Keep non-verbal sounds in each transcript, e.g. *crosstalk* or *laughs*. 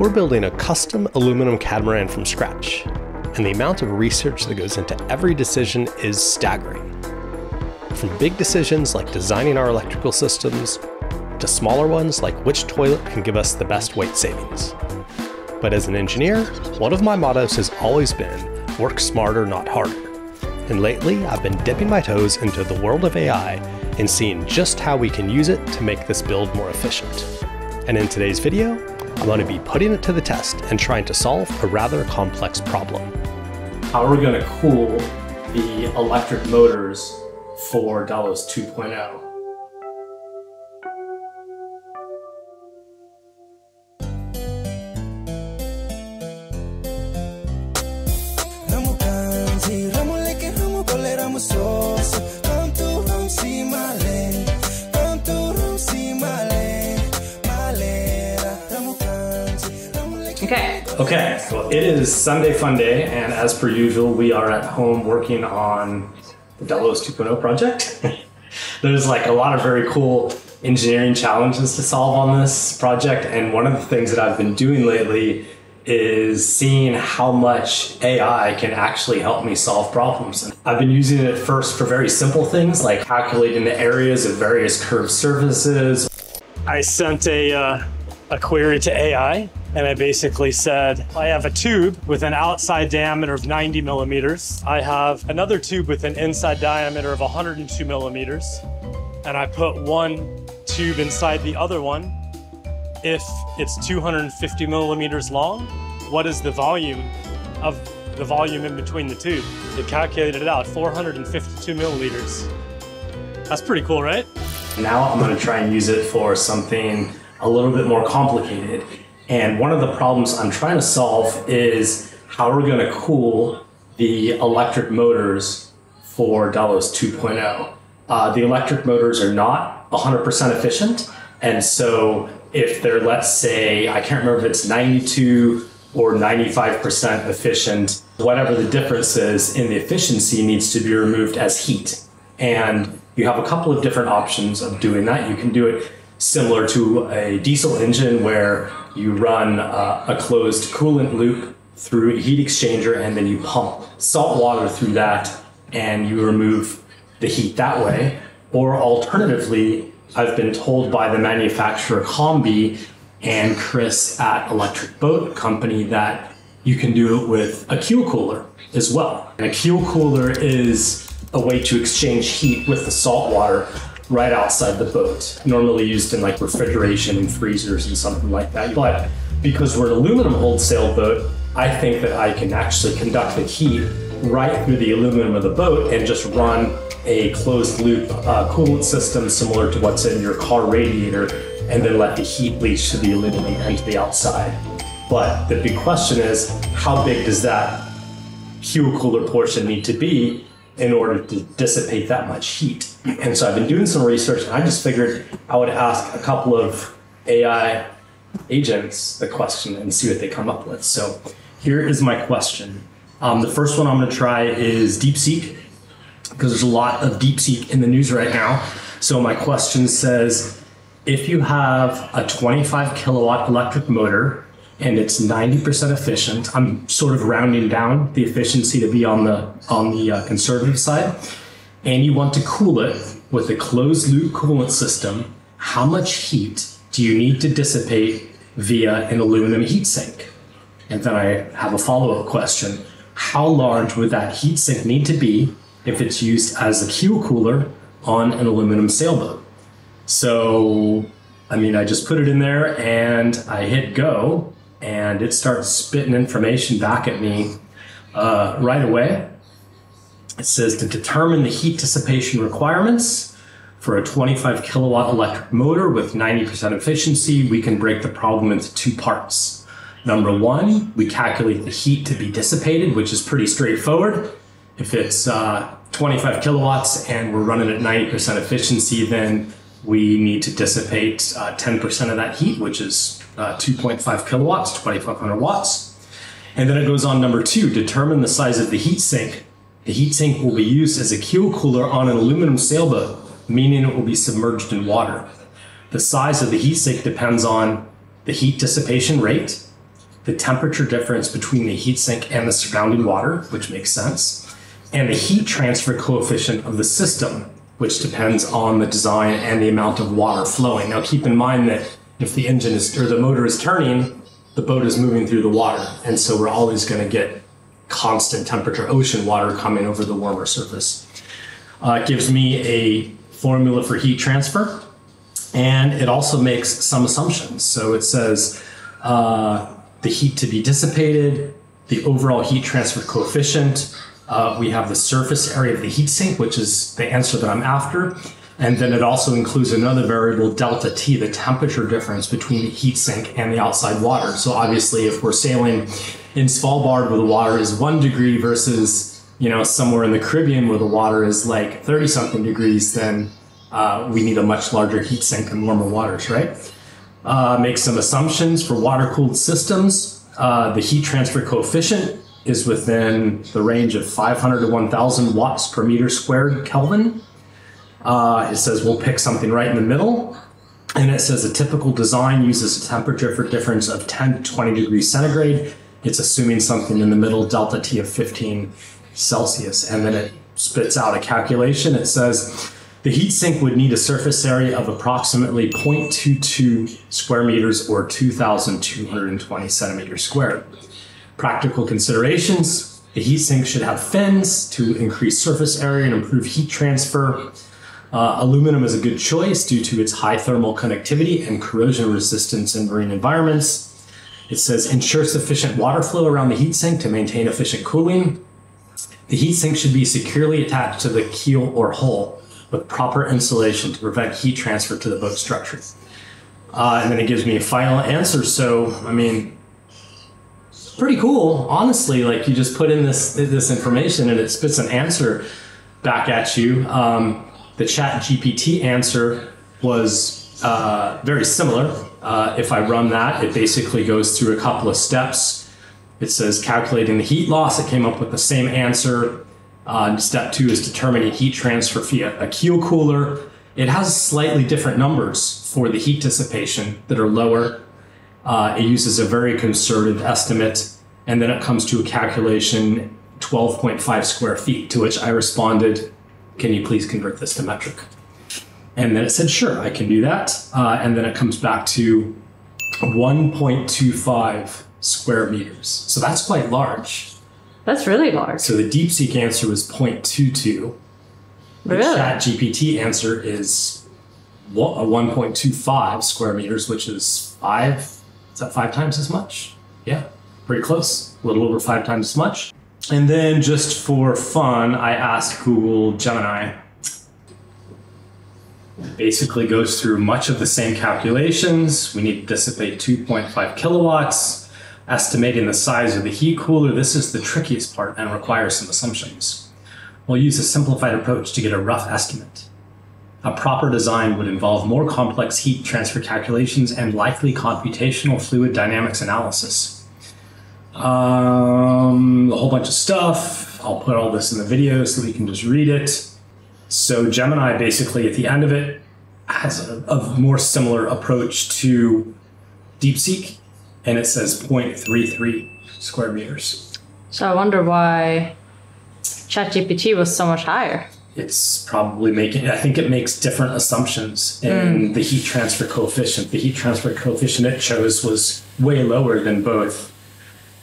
We're building a custom aluminum catamaran from scratch, and the amount of research that goes into every decision is staggering. From big decisions like designing our electrical systems, to smaller ones like which toilet can give us the best weight savings. But as an engineer, one of my mottos has always been work smarter, not harder. And lately, I've been dipping my toes into the world of AI and seeing just how we can use it to make this build more efficient. And in today's video, I'm going to be putting it to the test and trying to solve a rather complex problem. How are we going to cool the electric motors for Delos 2.0? Okay. Okay, well, it is Sunday Fun Day, and as per usual, we are at home working on the Delos 2.0 project. *laughs* There's like a lot of very cool engineering challenges to solve on this project, and one of the things that I've been doing lately is seeing how much AI can actually help me solve problems. I've been using it first for very simple things like calculating the areas of various curved surfaces. I sent a, uh, a query to AI and I basically said, I have a tube with an outside diameter of 90 millimeters. I have another tube with an inside diameter of 102 millimeters. And I put one tube inside the other one. If it's 250 millimeters long, what is the volume of the volume in between the two? It calculated it out, 452 milliliters. That's pretty cool, right? Now I'm gonna try and use it for something a little bit more complicated. And one of the problems I'm trying to solve is how we're going to cool the electric motors for Delos 2.0. Uh, the electric motors are not 100% efficient. And so if they're, let's say, I can't remember if it's 92 or 95% efficient, whatever the difference is in the efficiency needs to be removed as heat. And you have a couple of different options of doing that. You can do it similar to a diesel engine where you run uh, a closed coolant loop through a heat exchanger and then you pump salt water through that and you remove the heat that way. Or alternatively, I've been told by the manufacturer Combi and Chris at Electric Boat Company that you can do it with a keel cooler as well. And a keel cooler is a way to exchange heat with the salt water right outside the boat, normally used in like refrigeration and freezers and something like that. But because we're an aluminum hold sailboat, I think that I can actually conduct the heat right through the aluminum of the boat and just run a closed loop uh, coolant system similar to what's in your car radiator and then let the heat leach to the aluminum and to the outside. But the big question is, how big does that keel cooler portion need to be in order to dissipate that much heat. And so I've been doing some research and I just figured I would ask a couple of AI agents the question and see what they come up with. So here is my question. Um, the first one I'm going to try is DeepSeek because there's a lot of DeepSeek in the news right now. So my question says, if you have a 25 kilowatt electric motor and it's 90% efficient. I'm sort of rounding down the efficiency to be on the on the uh, conservative side. And you want to cool it with a closed loop coolant system. How much heat do you need to dissipate via an aluminum heat sink? And then I have a follow-up question. How large would that heat sink need to be if it's used as a keel cooler on an aluminum sailboat? So, I mean, I just put it in there and I hit go and it starts spitting information back at me uh, right away. It says to determine the heat dissipation requirements for a 25 kilowatt electric motor with 90% efficiency, we can break the problem into two parts. Number one, we calculate the heat to be dissipated, which is pretty straightforward. If it's uh, 25 kilowatts and we're running at 90% efficiency, then we need to dissipate 10% uh, of that heat, which is uh, 2.5 kilowatts, 2500 watts. And then it goes on number two, determine the size of the heat sink. The heat sink will be used as a keel cooler on an aluminum sailboat, meaning it will be submerged in water. The size of the heat sink depends on the heat dissipation rate, the temperature difference between the heat sink and the surrounding water, which makes sense, and the heat transfer coefficient of the system, which depends on the design and the amount of water flowing. Now, keep in mind that if the engine is or the motor is turning, the boat is moving through the water, and so we're always going to get constant temperature ocean water coming over the warmer surface. Uh, it gives me a formula for heat transfer, and it also makes some assumptions. So it says uh, the heat to be dissipated, the overall heat transfer coefficient. Uh, we have the surface area of the heat sink, which is the answer that I'm after. And then it also includes another variable, delta T, the temperature difference between the heat sink and the outside water. So obviously, if we're sailing in Svalbard where the water is one degree versus you know somewhere in the Caribbean where the water is like 30 something degrees, then uh, we need a much larger heat sink and warmer waters, right? Uh, make some assumptions for water cooled systems. Uh, the heat transfer coefficient is within the range of 500 to 1000 watts per meter squared Kelvin. Uh, it says we'll pick something right in the middle. And it says a typical design uses a temperature for difference of 10 to 20 degrees centigrade. It's assuming something in the middle, delta T of 15 Celsius. And then it spits out a calculation. It says the heat sink would need a surface area of approximately 0.22 square meters or 2,220 centimeters squared. Practical considerations the heat sink should have fins to increase surface area and improve heat transfer. Uh, aluminum is a good choice due to its high thermal conductivity and corrosion resistance in marine environments. It says ensure sufficient water flow around the heatsink to maintain efficient cooling. The heatsink should be securely attached to the keel or hull with proper insulation to prevent heat transfer to the boat structure. Uh, and then it gives me a final answer. So, I mean, pretty cool, honestly. Like you just put in this this information and it spits an answer back at you. Um, the chat GPT answer was uh, very similar. Uh, if I run that, it basically goes through a couple of steps. It says calculating the heat loss. It came up with the same answer. Uh, step two is determining heat transfer via a keel cooler. It has slightly different numbers for the heat dissipation that are lower. Uh, it uses a very conservative estimate, and then it comes to a calculation 12.5 square feet, to which I responded can you please convert this to metric? And then it said, sure, I can do that. Uh, and then it comes back to 1.25 square meters. So that's quite large. That's really large. So the DeepSeek answer was 0.22. The Really? Chat GPT answer is 1.25 square meters, which is five. Is that five times as much? Yeah, pretty close. A little over five times as much. And then just for fun, I asked Google Gemini. Basically goes through much of the same calculations. We need to dissipate 2.5 kilowatts. Estimating the size of the heat cooler, this is the trickiest part and requires some assumptions. We'll use a simplified approach to get a rough estimate. A proper design would involve more complex heat transfer calculations and likely computational fluid dynamics analysis. Um, a whole bunch of stuff. I'll put all this in the video so you can just read it. So Gemini basically at the end of it has a, a more similar approach to DeepSeek, and it says 0.33 square meters. So I wonder why ChatGPT was so much higher. It's probably making. I think it makes different assumptions in the heat transfer coefficient. The heat transfer coefficient it chose was way lower than both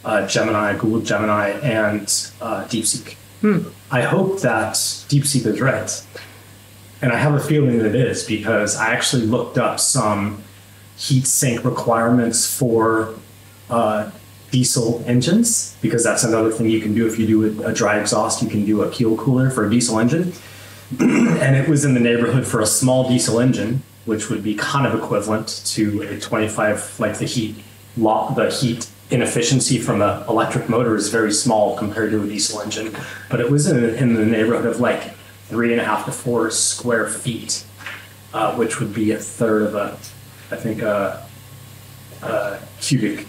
uh, Gemini, Google Gemini, and uh, DeepSeek. I hope that DeepSeek is right. And I have a feeling that it is because I actually looked up some heat sink requirements for uh, diesel engines because that's another thing you can do if you do a, dry exhaust. You can do a keel cooler for a diesel engine. *clears throat* and it was in the neighborhood for a small diesel engine, which would be kind of equivalent to a 25, like the heat, the heat inefficiency from an electric motor is very small compared to a diesel engine, but it was in, in the neighborhood of like three and a half to four square feet, uh, which would be a third of a, I think, a, a cubic,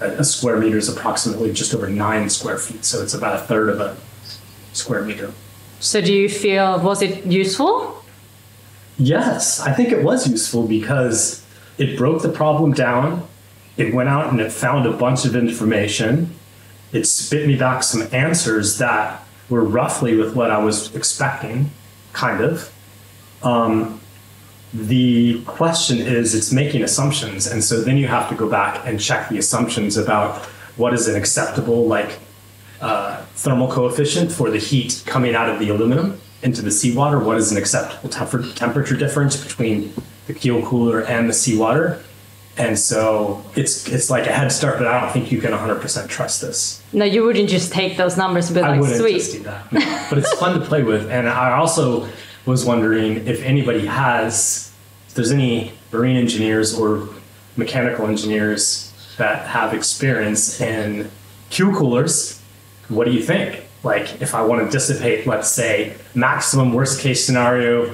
a, a square meter is approximately just over nine square feet, so it's about a third of a square meter. So do you feel was it useful? Yes, I think it was useful because it broke the problem down it went out and it found a bunch of information. It spit me back some answers that were roughly with what I was expecting, kind of. Um, the question is, it's making assumptions, and so then you have to go back and check the assumptions about what is an acceptable like uh, thermal coefficient for the heat coming out of the aluminum into the seawater. What is an acceptable temper- temperature difference between the keel cooler and the seawater? And so it's it's like a head start, but I don't think you can 100% trust this. No, you wouldn't just take those numbers and be I like, wouldn't sweet. just do that. No. but it's fun to play with. And I also was wondering if anybody has, if there's any marine engineers or mechanical engineers that have experience in keel coolers. What do you think? Like, if I want to dissipate, let's say, maximum worst case scenario,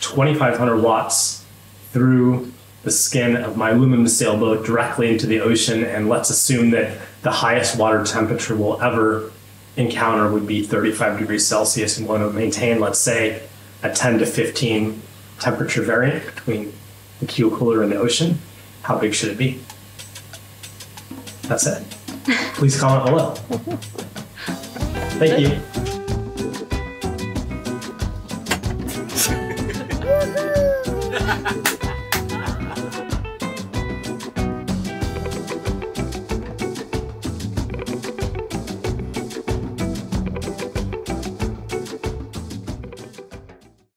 2,500 watts through the skin of my aluminum sailboat directly into the ocean, and let's assume that the highest water temperature we'll ever encounter would be 35 degrees Celsius, and want to maintain, let's say, a 10 to 15 temperature variant between the keel cooler and the ocean. How big should it be? That's it. *laughs* Please comment below. Thank you. *laughs*